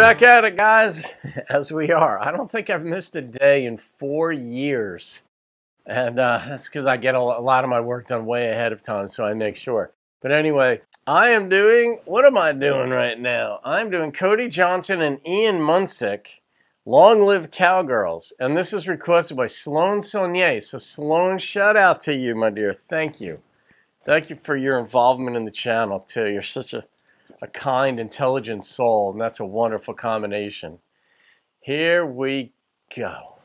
back at it, guys, as we are. I don't think I've missed a day in four years. And uh, that's because I get a lot of my work done way ahead of time, so I make sure. But anyway, I am doing, what am I doing right now? I'm doing Cody Johnson and Ian Munsick, Long Live Cowgirls. And this is requested by Sloan Saunier. So, Sloan, shout out to you, my dear. Thank you. Thank you for your involvement in the channel, too. You're such a a kind, intelligent soul, and that's a wonderful combination. Here we go.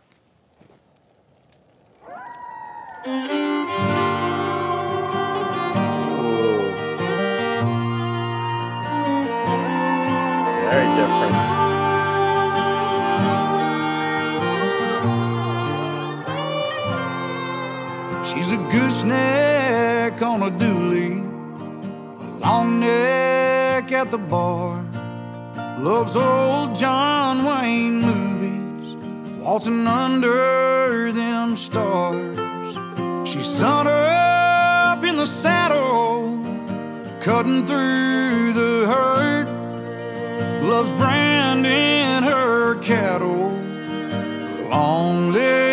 Very different. She's a gooseneck on a dually, at the bar. Loves old John Wayne movies, waltzing under them stars. She's sun up in the saddle, cutting through the hurt. Loves branding her cattle. Long live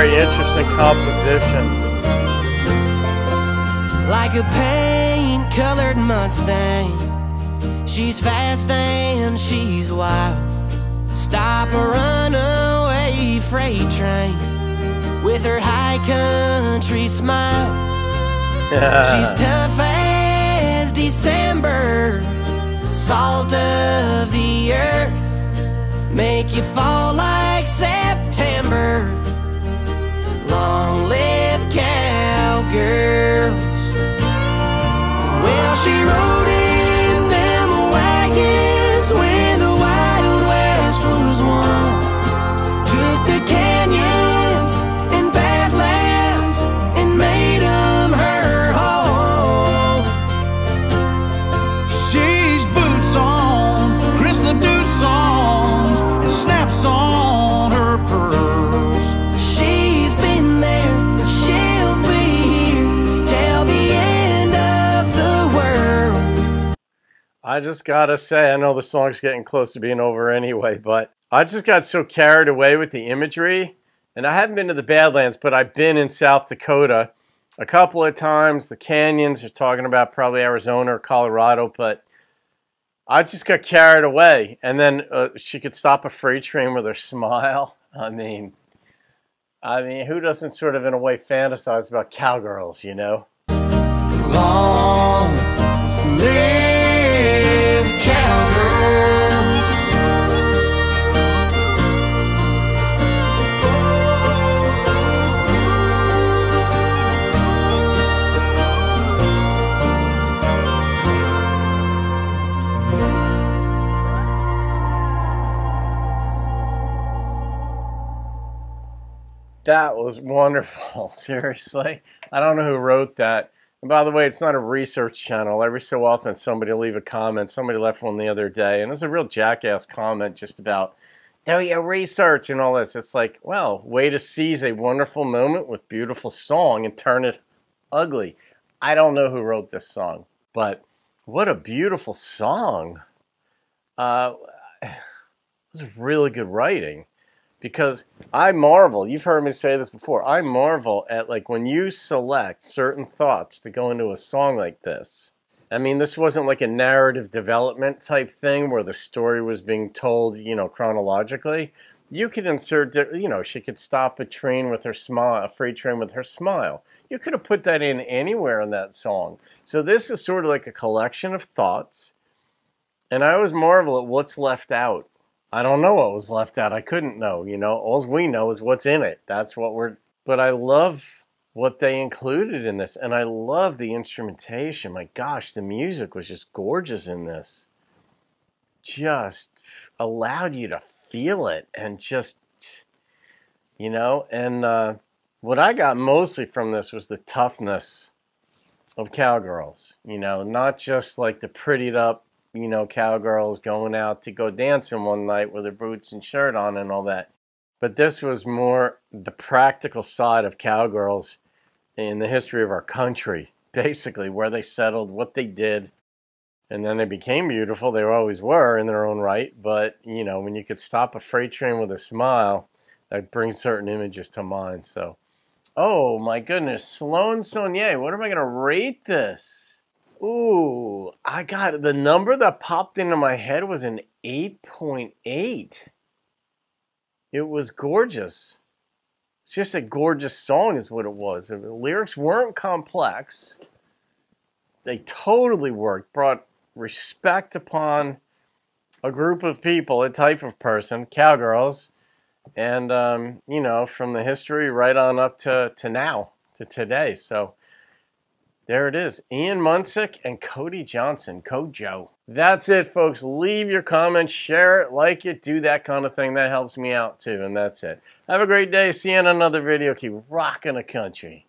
Very interesting composition. like a paint colored Mustang. She's fast and she's wild. Stop a runaway freight train with her high country smile. She's tough as December, salt of the earth, make you fall I just gotta say, I know the song's getting close to being over anyway, but I just got so carried away with the imagery. And I haven't been to the Badlands, but I've been in South Dakota a couple of times. The canyons, you're talking about probably Arizona or Colorado, but I just got carried away. And then uh, she could stop a freight train with her smile. I mean, I mean, who doesn't sort of in a way fantasize about cowgirls, you know? Long That was wonderful. Seriously. I don't know who wrote that. And by the way, it's not a research channel. Every so often somebody leave a comment. Somebody left one the other day, and it was a real jackass comment just about do your research and all this. It's like, well, way to seize a wonderful moment with beautiful song and turn it ugly. I don't know who wrote this song, but what a beautiful song. Uh, it was really good writing because I marvel. You've heard me say this before. I marvel at like when you select certain thoughts to go into a song like this. I mean, this wasn't like a narrative development type thing where the story was being told, you know, chronologically. You could insert, you know, she could stop a train with her smile, a freight train with her smile. You could have put that in anywhere in that song. So this is sort of like a collection of thoughts. And I always marvel at what's left out I don't know what was left out. I couldn't know. You know, all we know is what's in it. That's what we're. But I love what they included in this, and I love the instrumentation. My gosh, the music was just gorgeous in this. Just allowed you to feel it and just, you know, and uh, what I got mostly from this was the toughness of cowgirls. You know, not just like the prettied up you know, cowgirls going out to go dancing one night with their boots and shirt on and all that. But this was more the practical side of cowgirls in the history of our country, basically, where they settled, what they did, and then they became beautiful. They always were in their own right, but you know, when you could stop a freight train with a smile, that brings certain images to mind. So, oh my goodness, Sloan Saunier, what am I going to rate this? Ooh, I got the number that popped into my head was an 8.8. It was gorgeous. It's just a gorgeous song, is what it was. The lyrics weren't complex, they totally worked, brought respect upon a group of people, a type of person, cowgirls, and, um, you know, from the history right on up to, to now, to today. So, there it is. Ian Munsick and Cody Johnson, CoJo. That's it, folks. Leave your comments, share it, like it, do that kind of thing. That helps me out too. And that's it. Have a great day. See you in another video. Keep rocking the country.